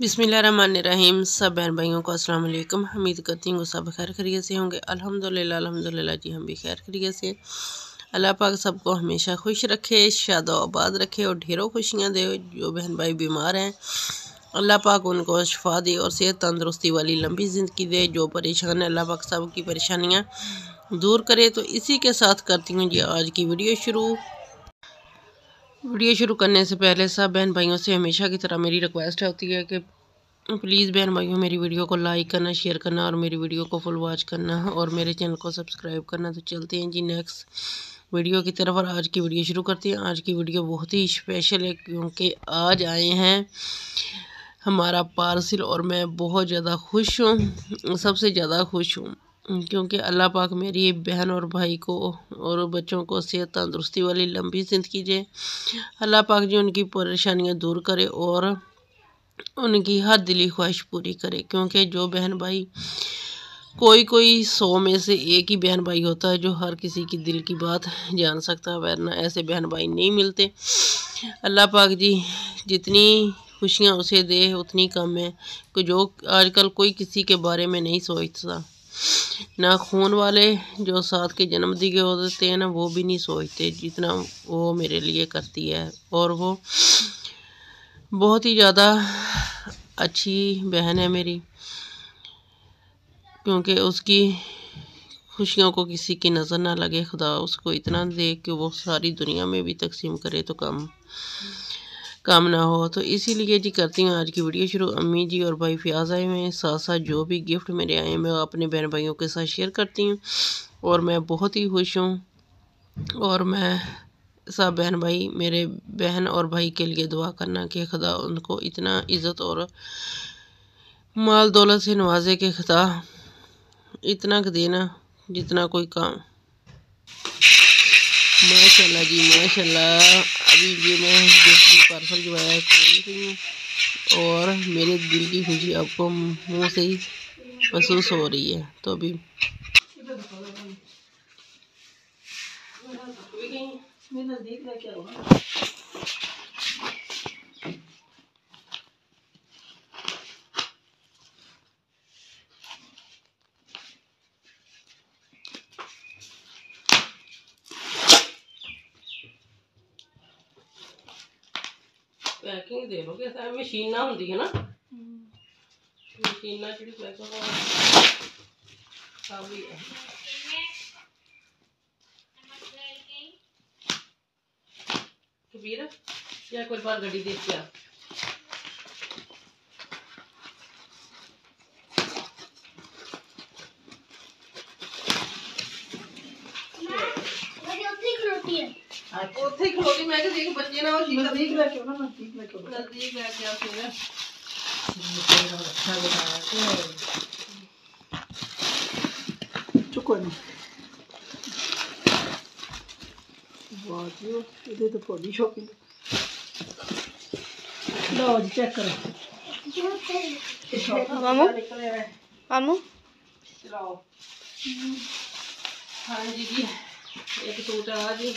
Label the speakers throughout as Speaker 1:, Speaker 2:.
Speaker 1: बिसमीम सब बहन भाइयों को अस्सलाम वालेकुम उम्मीद करती हूँ सब खैर खरीत से होंगे। अल्हम्दुलिल्लाह अल्हम्दुलिल्लाह जी, हम भी खैर खरीत से अल्लाह पाक सबको हमेशा खुश रखे, शाद आबाद रखे और ढेरों खुशियाँ दे। जो बहन भाई बीमार हैं, अल्लाह पाक उनको शफा दे और सेहत तंदरुस्ती वाली लंबी ज़िंदगी दे। जो परेशान है, अल्लाह पाक सब की परेशानियाँ दूर करे। तो इसी के साथ करती हूँ जी आज की वीडियो शुरू। वीडियो शुरू करने से पहले सब बहन भाइयों से हमेशा की तरह मेरी रिक्वेस्ट होती है कि प्लीज़ बहन भाइयों, मेरी वीडियो को लाइक करना शेयर करना और मेरी वीडियो को फुल वॉच करना और मेरे चैनल को सब्सक्राइब करना। तो चलते हैं जी नेक्स्ट वीडियो की तरफ़ और आज की वीडियो शुरू करते हैं। आज की वीडियो बहुत ही स्पेशल है क्योंकि आज आए हैं हमारा पार्सल और मैं बहुत ज़्यादा खुश हूँ, सबसे ज़्यादा खुश हूँ। क्योंकि अल्लाह पाक मेरी बहन और भाई को और बच्चों को सेहत तंदरुस्ती वाली लंबी ज़िंदगी दे। अल्लाह पाक जी उनकी परेशानियाँ दूर करे और उनकी हर दिली ख्वाहिश पूरी करे, क्योंकि जो बहन भाई, कोई कोई सौ में से एक ही बहन भाई होता है जो हर किसी की दिल की बात जान सकता है, वरना ऐसे बहन भाई नहीं मिलते। अल्लाह पाक जी, जितनी खुशियाँ उसे दे, उतनी कम है। कि जो आजकल कोई किसी के बारे में नहीं सोचता। ना खून वाले जो साथ के जन्म दिए होते हैं ना, वो भी नहीं सोचते जितना वो मेरे लिए करती है। और वो बहुत ही ज़्यादा अच्छी बहन है मेरी, क्योंकि उसकी खुशियों को किसी की नज़र ना लगे। खुदा उसको इतना दे कि वो सारी दुनिया में भी तकसीम करे तो कम। काम ना हो। तो इसीलिए जी करती हूँ आज की वीडियो शुरू। अम्मी जी और भाई फ्याज आए हुए हैं। साथ साथ जो भी गिफ्ट मेरे आए हैं, मैं अपने बहन भाइयों के साथ शेयर करती हूँ। और मैं बहुत ही खुश हूँ। और मैं सब बहन भाई, मेरे बहन और भाई के लिए दुआ करना कि खुदा उनको इतना इज़्ज़त और माल दौलत से नवाजे के खुदा इतना देना जितना कोई काम माशाल्लाह जी, माशाल्लाह। अभी ये मैं जो पार्सल जो है हूँ और मेरे दिल की खुशी आपको मुँह से ही महसूस हो रही है। तो अभी नज़दीक ਪੈਕਿੰਗ ਦੇ ਲੋਗੇ ਤਾਂ ਮਸ਼ੀਨਾਂ ਹੁੰਦੀਆਂ ਨਾ ਮਸ਼ੀਨਾਂ ਜਿਹੜੀ ਪੈਕਿੰਗ ਆ ਵੀ ਹੈ ਕਬੀਰ ਜਾਂ ਕੋਈ ਬਾਰ ਗੱਡੀ ਦੇਖ ਕੇ ਆ ਉੱਥੇ ਖਲੋਦੀ ਮੈਂ ਕਿ ਦੇਖ ਬੱਚੇ ਨਾਲ ਉਹ ਠੀਕ ਨਜ਼ਦੀਕ ਲੈ ਕੇ ਉਹਨਾਂ ਨੂੰ ਠੀਕ ਲੈ ਕੇ ਨਜ਼ਦੀਕ ਲੈ ਕੇ ਆ ਫਿਰ ਚੁੱਕੋ ਨਾ ਵਾਹ ਜੀ ਇਹਦੇ ਤਾਂ ਪੋਲੀ ਸ਼ੋਪਿੰਗ ਲਓ ਜੀ ਚੈੱਕ ਕਰੋ
Speaker 2: ਮਾਮੂ ਮਾਮੂ
Speaker 1: ਚਲਾਓ ਹਾਂਜੀ ਜੀ ਇੱਕ ਸੂਟ ਆ ਜੀ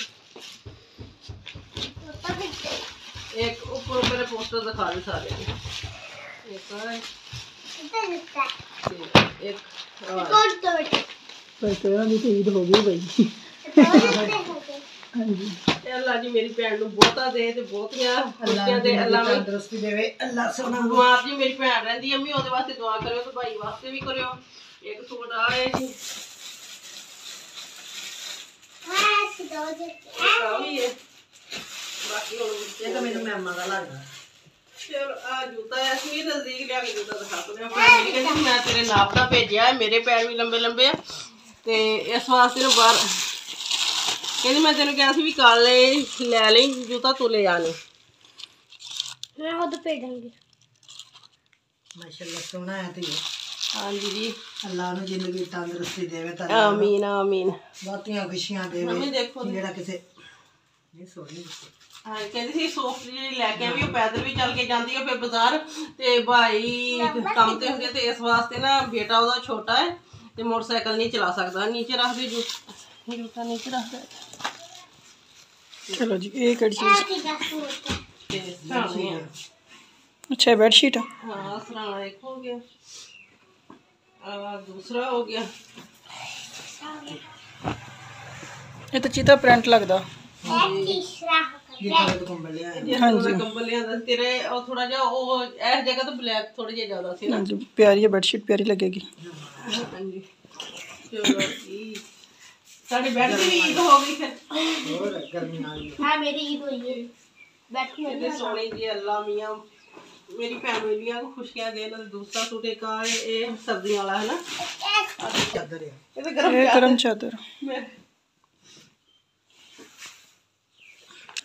Speaker 1: एक ऊपर मेरे पोस्टर दिखा दे सारे एक है एक
Speaker 2: ਪਰ ਤੇਰਾ ਦੀ ਈਦ ਹੋ ਗਈ ਬਈ ਹਾਂਜੀ
Speaker 1: ਅੱਲਾ ਜੀ ਮੇਰੀ ਭੈਣ ਨੂੰ ਬਹੁਤਾ ਦੇ ਤੇ ਬਹੁਤੀਆਂ ਖੁਸ਼ੀਆਂ ਦੇ ਅੱਲਾ ਮੈਂ
Speaker 2: ਤੰਦਰੁਸਤੀ ਦੇਵੇ ਅੱਲਾ ਸੋਨਾ
Speaker 1: ਬਿਮਾਰ ਜੀ ਮੇਰੀ ਭੈਣ ਰਹਿੰਦੀ ਅੰਮੀ ਉਹਦੇ ਵਾਸਤੇ ਦੁਆ ਕਰਿਓ ਤੇ ਭਾਈ ਵਾਸਤੇ ਵੀ ਕਰਿਓ ਇੱਕ ਸੂਟ ਆ ਹੈ ਜੀ ਆ ਵੀ ਹੈ ਬਾਕੀ ਹੁਣ
Speaker 2: ਇਹ ਤਾਂ ਮੈਨੂੰ ਮੈਮਾ ਦਾ ਲੱਗਦਾ।
Speaker 1: ਚਲ ਆ ਜੂਤਾ ਐ ਸੀ ਨਜ਼ਦੀਕ ਲਿਆ ਕੇ ਜੂਤਾ ਦਿਖਾ ਤਾ ਮੈਂ ਆਪਣੀ ਕਹਿੰਦੀ ਮੈਂ ਤੇਰੇ ਨਾਪ ਦਾ ਭੇਜਿਆ ਹੈ, ਮੇਰੇ ਪੈਰ ਵੀ ਲੰਬੇ ਲੰਬੇ ਆ। ਤੇ ਇਸ ਵਾਸਤੇ ਨੂੰ ਬਾਹਰ ਕਹਿੰਦੀ ਮੈਂ ਤੈਨੂੰ ਕਿਹਾ ਸੀ ਵੀ ਕਾਲੇ ਲੈ ਲਈ ਜੂਤਾ ਤੂੰ ਲੈ ਆ ਲੈ
Speaker 2: ਮੈਂ ਖੁਦ ਭੇਜਾਂਗੀ।
Speaker 3: ਮਾਸ਼ਾਅੱਲਾ ਸੋਹਣਾ ਹੈ ਤੇ
Speaker 1: ਹਾਂਜੀ ਜੀ।
Speaker 3: ਅੱਲਾ ਨੂੰ ਜ਼ਿੰਦਗੀ ਤੰਦਰੁਸਤੀ ਦੇਵੇ ਤਾਂ
Speaker 1: ਆਮੀਨ ਆਮੀਨ।
Speaker 3: ਬਹੁਤੀਆਂ ਖੁਸ਼ੀਆਂ ਦੇਵੇ। ਜਿਹੜਾ ਕਿਸੇ
Speaker 1: ਕਹਿੰਦੀ ਸੀ ਸੋਫਟ ਜਿਹੜੀ ਲੈ ਕੇ ਆਵੀ ਉਹ ਪੈਦਲ ਵੀ ਚੱਲ ਕੇ ਜਾਂਦੀ ਹੈ ਫਿਰ ਬਾਜ਼ਾਰ ਤੇ ਭਾਈ ਕੰਮ ਤੇ ਹੁੰਦੇ ਤੇ ਇਸ ਵਾਸਤੇ ਨਾ ਬੇਟਾ ਉਹਦਾ ਛੋਟਾ ਹੈ ਤੇ ਮੋਟਰਸਾਈਕਲ ਨਹੀਂ ਚਲਾ ਸਕਦਾ ਨੀਚੇ ਰੱਖ ਦੇ ਜੂ- ਜੂਤਾ ਨੀਚੇ ਰੱਖ ਦੇ
Speaker 2: ਚਲੋ ਜੀ ਇਹ ਕਿਹੜੀ ਚੀਜ਼
Speaker 1: ਤੇ ਸਾਹਮਣੇ ਆ।
Speaker 2: अच्छा ये बेडशीट है
Speaker 4: हाँ सराना एक हो गया और दूसरा हो गया
Speaker 2: ये तो चीता प्रिंट लगदा
Speaker 3: ਇਹ ਤਾਂ ਕੰਬਲ ਲਿਆ
Speaker 4: ਜੇ ਹਾਂਜੀ ਕੰਬਲ ਲਿਆਂਦਾ ਸੀ ਤੇਰੇ ਉਹ ਥੋੜਾ ਜਿਹਾ ਉਹ ਇਸ ਜਗ੍ਹਾ ਤੋਂ ਬਲੈਕ ਥੋੜਾ ਜਿਹਾ ਜ਼ਿਆਦਾ ਸੀ ਨਾ
Speaker 2: हाँ जी प्यारी है बेडशीट प्यारी लगेगी
Speaker 4: ਹਾਂਜੀ ਚਲੋ ਜੀ ਸਾਡੀ ਬੈਠ ਦੀ ਈਦ ਹੋ ਗਈ ਫਿਰ
Speaker 3: ਹੋਰ ਗਰਮੀ ਆ ਗਈ
Speaker 5: हाँ मेरी ईद हुई है बैठ के
Speaker 4: ਤੇ ਸੋਹਣੀ ਜੀ ਅੱਲਾ ਮੀਆਂ ਮੇਰੀ ਫੈਮਿਲੀਆਂ ਨੂੰ ਖੁਸ਼ੀਆਂ ਦੇਣ ਤੇ ਦੂਸਰਾ ਸੂਟ ਇੱਕ ਆ ਇਹ ਇਹ ਸਰਦੀਆਂ ਵਾਲਾ ਹੈ ਨਾ
Speaker 3: ਚਾਦਰ ਆ
Speaker 4: ਇਹ ਤਾਂ ਗਰਮ
Speaker 2: ये गरम चादर
Speaker 4: ਮੈਂ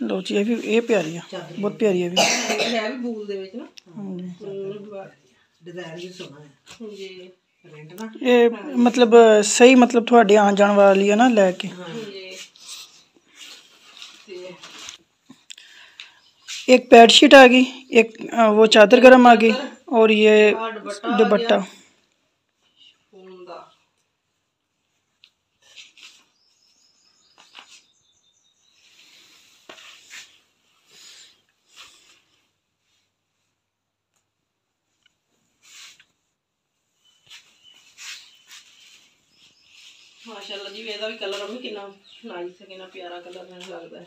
Speaker 2: लो जी ये भी ये प्यारी है बहुत प्यारी है भी
Speaker 4: ਹੈ ਵੀ ਬੂਲ ਦੇ ਵਿੱਚ ਨਾ
Speaker 2: हाँ जी
Speaker 4: ਹਮ,
Speaker 3: ਡਿਜ਼ਾਈਨ ਵੀ ਸੋਹਣਾ ਹੈ
Speaker 4: ਜੀ
Speaker 3: ਰੈਂਟ ਨਾ
Speaker 2: ये मतलब सही मतलब थोड़े आन जान वाली है ना लैके
Speaker 4: ਜੀ ਤੇ
Speaker 2: एक बेडशीट आ गई एक अ, वो चादर गरम आ गई और ये
Speaker 4: ਆ ਦੁਪੱਟਾ
Speaker 2: दुपट्टा
Speaker 4: ਮਾਸ਼ਾਅੱਲਾ ਜੀ ਇਹਦਾ ਵੀ ਕਲਰ ਵੀ ਕਿੰਨਾ ਨਾਈਸ ਹੈ ਕਿੰਨਾ ਪਿਆਰਾ ਕਲਰ ਮੈਨੂੰ ਲੱਗਦਾ ਹੈ।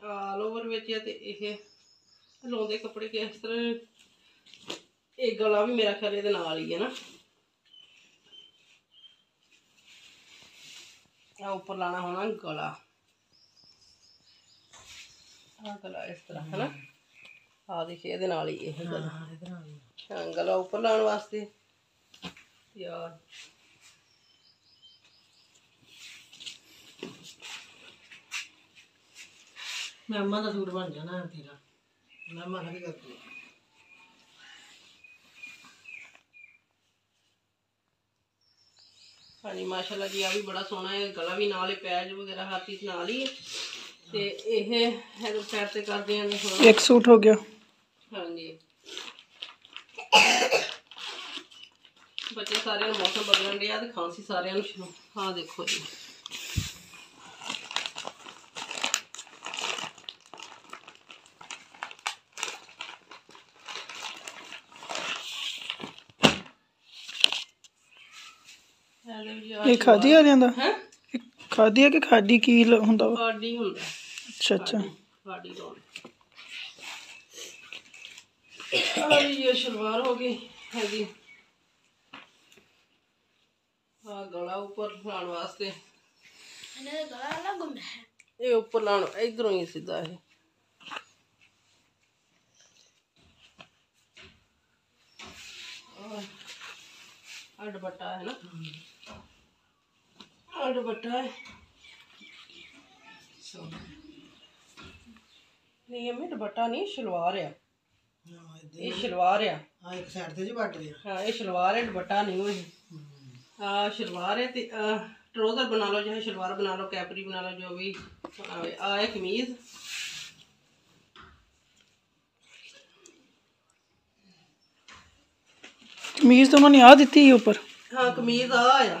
Speaker 4: ਆਲ ਓਵਰ ਵਿੱਚ ਤੇ ਇਹ ਲਾਉਂਦੇ ਕੱਪੜੇ ਕਿਸ ਤਰ੍ਹਾਂ ਇਹ ਗਲਾ ਵੀ ਮੇਰਾ ਖਿਆਲ ਇਹਦੇ ਨਾਲ ਹੀ ਹੈ ਨਾ। ਆ ਉੱਪਰ ਲਾਣਾ ਹੋਣਾ ਗਲਾ। ਆ ਗਲਾ ਇਸ ਤਰ੍ਹਾਂ ਹੈ ਨਾ? ਆ ਦੇਖੇ ਇਹਦੇ ਨਾਲ ਹੀ ਇਹ ਗਲਾ।
Speaker 3: ਹਾਂ ਇਹਦੇ ਨਾਲ ਹੀ।
Speaker 4: ਹਾਂ ਗਲਾ ਉੱਪਰ ਲਾਉਣ ਵਾਸਤੇ ਯਾਰ मैमा का सूट बन जाना है तेरा मैमा खरी कर हाँ जी माशाला जी आ बड़ा सोहना है गला भी नाल पैज वगैरह हर
Speaker 2: चीज़ नाल ही
Speaker 4: खांसी सारे हाँ देखो जी ਇਹ ਖਾਦੀ ਵਾਲਿਆਂ ਦਾ ਹੈ ਖਾਦੀ ਆ
Speaker 2: ਕਿ ਖਾਦੀ ਕੀ ਲ- ਹੁੰਦਾ ਵਾ
Speaker 4: ਆਡੀ ਹੁੰਦਾ
Speaker 2: ਅੱਛਾ ਅੱਛਾ
Speaker 4: ਆਡੀ ਰੋਲ ਆ ਵੀ ਇਹ ਸ਼ਲਵਾਰ ਹੋ ਗਈ ਹੈਗੀ ਆ ਗਲਾ ਉੱਪਰ ਲਾਉਣ ਵਾਸਤੇ
Speaker 5: ਇਹਨਾਂ ਦਾ ਗਲਾ ਅਲੱਗ ਹੁੰਦਾ ਹੈ
Speaker 4: ਇਹ ਉੱਪਰ ਲਾਉਣ ਇਧਰੋਂ ਹੀ ਸਿੱਧਾ ਇਹ ਆ ਦੁਪੱਟਾ ਹੈ ਨਾ ਆ ਦੁਪੱਟਾ ਹੈ। ਸੋਹਣਾ ਨਹੀਂ ਇਹ ਮੇ ਦੁਪੱਟਾ ਨਹੀਂ ਸ਼ਲਵਾਰ ਆ। ਇਹ ਸ਼ਲਵਾਰ ਆ।
Speaker 3: ਹਾਂ ਇੱਕ ਸਾਈਡ ਤੇ ਜੀ ਵੱਟ ਲਿਆ।
Speaker 4: ਹਾਂ ਇਹ ਸ਼ਲਵਾਰ ਹੈ ਦੁਪੱਟਾ ਨਹੀਂ ਉਹ ਆ ਸ਼ਲਵਾਰ ਹੈ ਤੇ ਟਰੋਜ਼ਰ ਬਣਾ ਲਓ ਜਾਂ ਸ਼ਲਵਾਰ ਬਣਾ ਲਓ ਕੈਪਰੀ ਬਣਾ ਲਓ ਜੋ ਵੀ ਆਵੇ। ਆ ਹੈ ਕਮੀਜ਼। ਕਮੀਜ਼
Speaker 2: ਤਾਂ ਮਨੇ
Speaker 4: ਆ ਦਿੱਤੀ ਉੱਪਰ। ਹਾਂ ਕਮੀਜ਼ ਆ ਆ।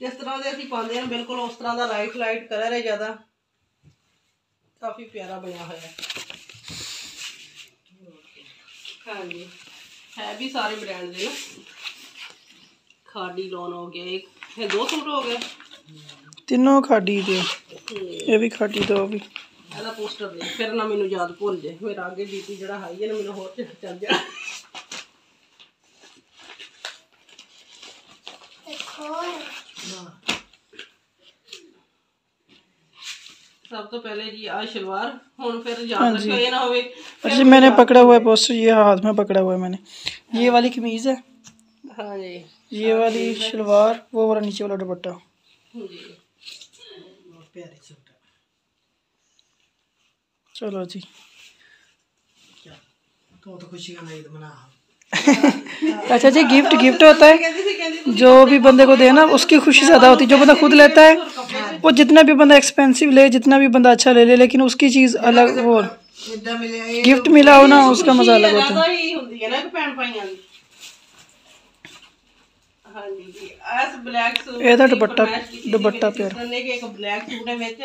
Speaker 4: ਜਿਸ ਤਰ੍ਹਾਂ ਦੇ ਅਸੀਂ ਪਾਉਂਦੇ ਹਾਂ ਬਿਲਕੁਲ ਉਸ ਤਰ੍ਹਾਂ ਦਾ ਲਾਈਟ ਲਾਈਟ ਕਲਰ ਹੈ ਜ਼ਿਆਦਾ। ਕਾਫੀ ਪਿਆਰਾ ਬਣਿਆ ਹੋਇਆ ਹੈ। ਹਾਂਜੀ। ਹੈ ਵੀ ਸਾਰੇ ਬ੍ਰਾਂਡ ਦੇ ਨਾ। ਖਾਡੀ ਲੋਨ ਹੋ ਗਿਆ ਇੱਕ ਇਹ ਦੋ ਸੂਟ ਹੋ ਗਏ।
Speaker 2: ਤਿੰਨੋਂ ਖਾਡੀ ਦੇ। ਇਹ ਵੀ ਖਾਡੀ ਦੋ ਵੀ।
Speaker 4: ਇਹਦਾ ਪੋਸਟਰ ਦੇ ਫਿਰ ਨਾ ਮੈਨੂੰ ਯਾਦ ਭੁੱਲ ਜੇ ਮੇਰਾ ਅੱਗੇ ਬੀਪੀ ਜਿਹੜਾ ਹਾਈ ਹੈ ਨਾ ਮੈਨੂੰ ਹੋਰ ਚ- ਚੱਲ ਸਭ ਤੋਂ ਪਹਿਲੇ ਜੀ ਆ ਸ਼ਲਵਾਰ ਹੁਣ ਫਿਰ ਯਾਦ ਰੱਖਿਓ ਇਹ ਨਾ ਹੋਵੇ
Speaker 2: अच्छा मैंने पकड़ा हुआ है पोस्टर ये हाथ में पकड़ा हुआ है मैंने ये वाली कमीज है
Speaker 4: ਹਾਂ ਜੀ
Speaker 2: ये वाली शलवार वो वाला नीचे वाला दुपट्टा
Speaker 4: ਜੀ
Speaker 3: ਬਹੁਤ ਪਿਆਰੇ ਸੂਟ ਆ।
Speaker 2: चलो जी
Speaker 3: ਚੱਲ ਤੂੰ ਤਾਂ ਖੁਸ਼ੀਆਂ ਨਾਲ ਈਦ ਮਨਾ
Speaker 2: अच्छा जी गिफ्ट गिफ्ट होता है जो भी बंदे को दे ना उसकी खुशी ज़्यादा होती है जो बंदा खुद लेता है वो जितना भी बंदा एक्सपेंसिव ले जितना भी बंदा अच्छा ले ले लेकिन उसकी चीज़ अलग वो
Speaker 3: ਇਦਾਂ ਮਿਲਿਆ ਇਹ
Speaker 2: गिफ्ट मिला हो ना उसका मज़ा अलग होता है
Speaker 4: ਜ਼ਿਆਦਾ ਹੀ ਹੁੰਦੀ ਹੈ ਨਾ ਕਿ ਭੈਣ ਭਾਈਆਂ ਦੀ ਹਾਂਜੀ ਜੀ ਐਸ ਬਲੈਕ ਸੂਟ
Speaker 2: ਇਹਦਾ
Speaker 4: ਦੀ
Speaker 2: ਦੁਪੱਟਾ-
Speaker 4: ਫਰਮਾਇਸ਼ ਕੀਤੀ ਸੀ
Speaker 2: ਦੁਪੱਟਾ
Speaker 4: ਮੇਰੀ sister ਨੇ ਕਿ ਇੱਕ ਬਲੈਕ ਸੂਟ ਹੈ ਵਿੱਚ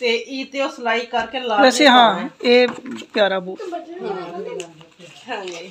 Speaker 4: ਤੇ ਇਹ ਤੇ ਉਹ ਸਿਲਾਈ ਕਰਕੇ ਲਾ
Speaker 2: वैसे हाँ ये प्यारा वो
Speaker 4: ਹਾਂਜੀ ਤੇ ਕਹਿੰਦੀ ਸੀ
Speaker 3: ਵੀ ਛੋਟਾ ਡਿਜ਼ਾਈਨ ਹੈ
Speaker 4: ਜੀ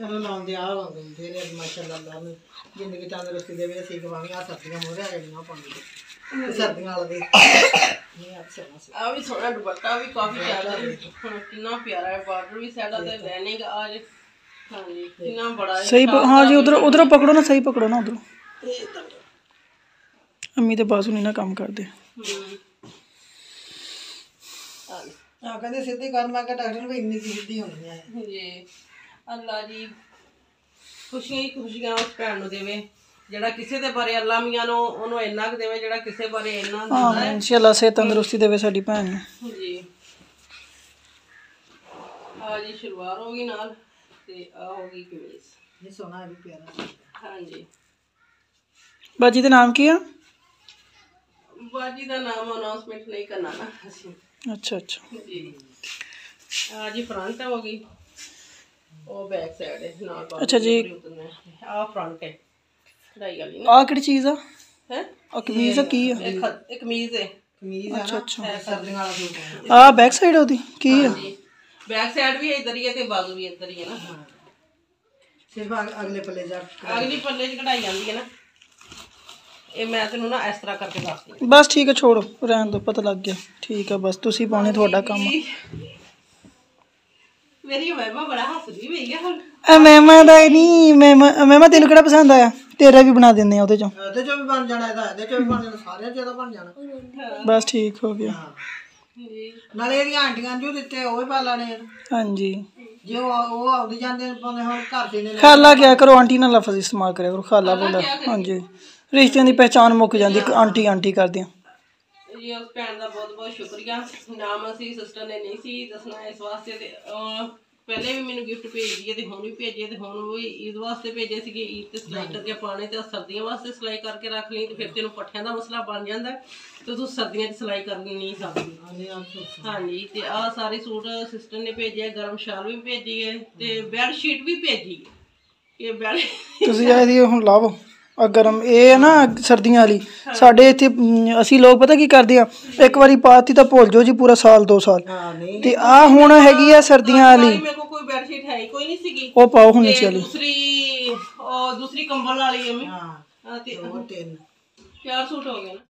Speaker 3: ਚਲੋ ਲਾਉਂਦੇ ਆ ਲਾਉਂਦੇ ਬਥੇਰੇ ਮਾਸ਼ਾਅੱਲਾ ਅੱਲਾ ਨੂੰ ਜ਼ਿੰਦਗੀ ਤੰਦਰੁਸਤੀ ਦੇ ਵਿੱਚ ਅਸੀਂ ਗਵਾਣੀ ਆ ਸਰਦੀਆਂ ਮੋਰੇ ਆ ਗਈਆਂ ਪਾਉਂਦੇ ਸਰਦੀਆਂ ਵਾਲੇ ਦੇ
Speaker 4: ਆ ਵੀ ਥੋੜਾ ਦੁਪੱਟਾ ਵੀ ਕਾਫੀ ਜ਼ਿਆਦਾ ਕਿੰਨਾ ਪਿਆਰਾ ਹੈ ਬਾਰਡਰ ਵੀ ਸਾਡਾ ਤੇ ਲੈਨਿੰਗ ਅੱਜ ਹਾਂਜੀ ਕਿੰਨਾ ਬੜਾ ਹੈ
Speaker 2: ਸਹੀ ਹਾਂ ਜੀ ਉਧਰ ਉਧਰੋਂ ਪਕੜੋ ਨਾ ਸਹੀ ਪਕੜੋ ਨਾ ਉਧਰੋਂ ਅੰਮੀ ਤੇ ਬਾਸੂ ਨਹੀਂ ਨਾ ਕੰਮ
Speaker 4: ਕਰਦੇ
Speaker 3: ਆ ਕਹਿੰਦੇ ਸਿੱਧੀ ਕਰ ਮੈਂ ਕਿ ਡਾਕਟਰ ਵੀ ਇੰਨੀ ਸਿੱਧੀ ਹੁੰਦੀ ਹੈ
Speaker 4: ਜੀ ਅੱਲਾ ਜੀ ਖੁਸ਼ੀਆਂ ਹੀ ਖੁਸ਼ੀਆਂ ਉਸ ਭੈਣ ਨੂੰ ਦੇਵੇ ਜਿਹੜਾ ਕਿਸੇ ਦੇ ਬਾਰੇ ਅੱਲਾ ਮੀਆਂ ਨੂੰ ਉਹਨੂੰ ਇੰਨਾ ਕੁ ਦੇਵੇ ਜਿਹੜਾ ਕਿਸੇ ਬਾਰੇ ਇੰਨਾ ਦਿੰਦਾ ਹੈ।
Speaker 2: ਆਮੀਨ ਇਨਸ਼ਾਅੱਲਾ ਸੇ ਤੰਦਰੁਸਤੀ ਦੇਵੇ ਸਾਡੀ ਭੈਣ ਨੂੰ।
Speaker 4: ਜੀ। ਆ ਜੀ ਸ਼ਲਵਾਰ ਹੋ ਗਈ ਨਾਲ ਤੇ ਆ ਹੋ ਗਈ ਕਮੀਜ਼।
Speaker 3: ਇਹ ਸੋਹਣਾ ਵੀ ਪਿਆਰਾ।
Speaker 4: ਹਾਂਜੀ।
Speaker 2: ਬਾਜੀ ਦਾ ਨਾਮ ਕੀ ਆ?
Speaker 4: ਬਾਜੀ ਦਾ ਨਾਮ ਅਨਾਉਂਸਮੈਂਟ ਨਹੀਂ ਕਰਨਾ ਨਾ ਅਸੀਂ।
Speaker 2: ਅੱਛਾ ਅੱਛਾ।
Speaker 4: ਜੀ। ਆ ਜੀ ਫਰੰਟ ਹੋ ਗਈ ਉਹ ਬੈਕ ਸਾਈਡ ਹੈ ਨਾਲ ਬਾਹਰ
Speaker 2: ਅੱਛਾ ਜੀ।
Speaker 4: ਆ ਫਰੰਟ ਹੈ ਕਢਾਈ ਵਾਲੀ ਨਾ।
Speaker 2: ਆ ਕਿਹੜੀ ਚੀਜ਼ ਆ?
Speaker 4: ਹੈ?
Speaker 2: ਆ ਕਮੀਜ਼ ਆ ਕੀ ਆ?
Speaker 4: ਇੱਕ ਕਮੀਜ਼ ਹੈ
Speaker 3: ਕਮੀਜ਼ ਹੈ
Speaker 2: ਅੱਛਾ ਅੱਛਾ।
Speaker 3: ਸਰਦੀਆਂ ਵਾਲਾ ਸੂਟ ਹੈ
Speaker 2: ਆ ਬੈਕ ਸਾਈਡ ਉਹਦੀ ਕੀ ਆ?
Speaker 4: ਬੈਕ ਸਾਈਡ ਵੀ ਇੱਧਰ ਹੀ ਹੈ ਤੇ ਬਾਜ਼ੂ ਵੀ ਇੱਧਰ ਹੀ ਹੈ ਨਾ।
Speaker 3: ਸਿਰਫ ਅਗ- ਅਗਲੇ ਪੱਲੇ ਜਾ
Speaker 4: ਅਗਲੀ ਪੱਲੇ 'ਚ ਕਢਾਈ ਜਾਂਦੀ ਹੈ ਨਾ। ਇਹ ਮੈਂ ਤੈਨੂੰ ਨਾ ਇਸ ਤਰ੍ਹਾਂ ਕਰਕੇ ਦੱਸਦੀ
Speaker 2: ਬਸ ਠੀਕ ਹੈ ਛੋੜੋ। ਰਹਿਣ ਦੋ ਪਤਾ ਲੱਗ ਗਿਆ। ਠੀਕ ਆ ਬਸ ਤੁਸੀਂ ਪਾਉਣੇ ਤੁਹਾਡਾ ਕੰਮ। ਆ।
Speaker 4: ਮੇਰੀ ਮਹਿਮਾ ਬੜਾ ਹੱਸਦੀ ਪਈ ਹੈ ਹੁਣ।
Speaker 2: ਆ ਮਹਿਮਾ ਦਾ ਹੀ ਨਹੀਂ ਮਹਿਮਾ ਮਹਿਮਾ ਤੈਨੂੰ ਕਿਹੜਾ ਪਸੰਦ ਆਇਆ? ਤੇਰਾ ਵੀ ਬਣਾ ਦਿੰਦੇ ਆ ਉਹਦੇ ਚੋਂ।
Speaker 3: ਇਹਦੇ ਚੋਂ ਵੀ ਬਣ ਜਾਣਾ ਇਹਦਾ ਇਹਦੇ ਚੋਂ ਵੀ ਬਣ ਜਾਣਾ ਸਾਰਿਆਂ ਚੋਂ ਇਹਦਾ ਬਣ ਜਾਣਾ।
Speaker 2: ਬਸ ਠੀਕ ਹੋ ਗਿਆ।
Speaker 3: ਹਾਂ।
Speaker 4: ਜੀ
Speaker 3: ਨਾਲੇ ਇਹਦੀਆਂ ਆਂਟੀਆਂ ਜੋ ਦਿੱਤੇ ਉਹ ਵੀ ਪਾ ਲੈਣੇ ਆ।
Speaker 2: ਹਾਂਜੀ।
Speaker 3: ਜੇ ਉਹ ਉਹ ਆਉਂਦੀ ਜਾਂਦੇ ਨੇ ਪਾਉਂਦੇ ਹੁਣ ਘਰ ਦੇ ਨੇ।
Speaker 2: ਖਾਲਾ ਕਿਆ ਕਰੋ ਆਂਟੀ ਨਾਲ ਲਫ਼ਜ਼ ਇਸਤੇਮਾਲ ਕਰਿਆ ਕਰੋ ਖਾਲਾ ਬੋਲਾ ਹਾਂਜੀ। ਰਿਸ਼ਤਿਆਂ ਦੀ ਪਹਿਚਾਨ ਮੁੱਕ ਜਾਂਦੀ ਇੱਕ ਆਂਟੀ ਆਂਟੀ ਕਰਦਿਆਂ
Speaker 4: ਜੀ ਉਸ ਭੈਣ ਦਾ ਬਹੁਤ ਬਹੁਤ ਸ਼ੁਕਰੀਆ। ਨਾਮ ਅਸੀਂ ਸਿਸਟਰ ਨੇ ਨਹੀਂ ਸੀ ਦੱਸਣਾ ਇਸ ਵਾਸਤੇ ਤੇ ਪਹਿਲੇ ਵੀ ਮੈਨੂੰ ਗਿਫਟ ਭੇਜਦੀ ਹੈ ਤੇ ਹੁਣ ਵੀ ਭੇਜੇ ਤੇ ਹੁਣ ਵੀ ਈਦ ਵਾਸਤੇ ਭੇਜੇ ਸੀਗੇ ਈਦ ਤੇ ਸਿਲਾਈ ਕਰਕੇ ਪਾਣੇ ਤੇ ਸਰਦੀਆਂ ਵਾਸਤੇ ਸਿਲਾਈ ਕਰਕੇ ਰੱਖ ਲਈ ਤੇ ਫਿਰ ਤੈਨੂੰ ਪੱਠਿਆਂ ਦਾ ਮਸਲਾ ਬਣ ਜਾਂਦਾ ਤੇ ਤੂੰ ਸਰਦੀਆਂ 'ਚ ਸਿਲਾਈ ਕਰ ਨਹੀਂ ਸਕਦੀ। ਹਾਂਜੀ ਤੇ ਆਹ ਸਾਰੇ ਸੂਟ ਸਿਸਟਰ ਨੇ ਭੇਜੇ ਆ, ਗਰਮ ਸ਼ਾਲ ਵੀ ਭੇਜੀ ਹੈ ਤੇ ਬੈੱਡ ਸ਼ੀਟ ਵੀ ਭੇਜੀ ਹੈ। ਇਹ ਬੈੱਡ
Speaker 2: ਤੁਸੀਂ ਇਹਦੀ ਹੁਣ ਲਾਵੋ ਆ ਗਰਮ ਇਹ ਹੈ ਨਾ ਸਰਦੀਆਂ ਵਾਲੀ। ਸਾਡੇ ਇੱਥੇ ਅਮ, ਅਸੀਂ ਲੋਕ ਪਤਾ ਕੀ ਕਰਦੇ ਆ? ਇੱਕ ਵਾਰੀ ਪਾਤੀ ਤਾਂ ਭੁੱਲ ਜਾਓ ਜੀ ਪੂਰਾ ਸਾਲ ਦੋ ਸਾਲ। ਤੇ ਆ ਹੁਣ ਹੈਗੀ ਆ ਸਰਦੀਆਂ ਵਾਲੀ।
Speaker 4: ਮੇਰੇ ਕੋਲ ਕੋਈ ਬੈੱਡ ਸ਼ੀਟ ਹੈ ਹੀ ਕੋਈ ਨਹੀਂ ਸੀਗੀ।
Speaker 2: ਉਹ ਪਾਓ ਹੁਣ
Speaker 4: ਤੇ
Speaker 2: ਵਾਲੀ।
Speaker 4: ਦੂਸਰੀ ਉਹ ਦੂਸਰੀ ਕੰਬਲ ਵਾਲੀ ਹੈ ਮੈਂ।
Speaker 3: ਹਾਂ
Speaker 4: ਹਾਂ ਤੇ
Speaker 3: ਉਹ ਤਿੰਨ।
Speaker 4: ਚਾਰ ਸੂਟ ਹੋ ਗਏ ਨਾ।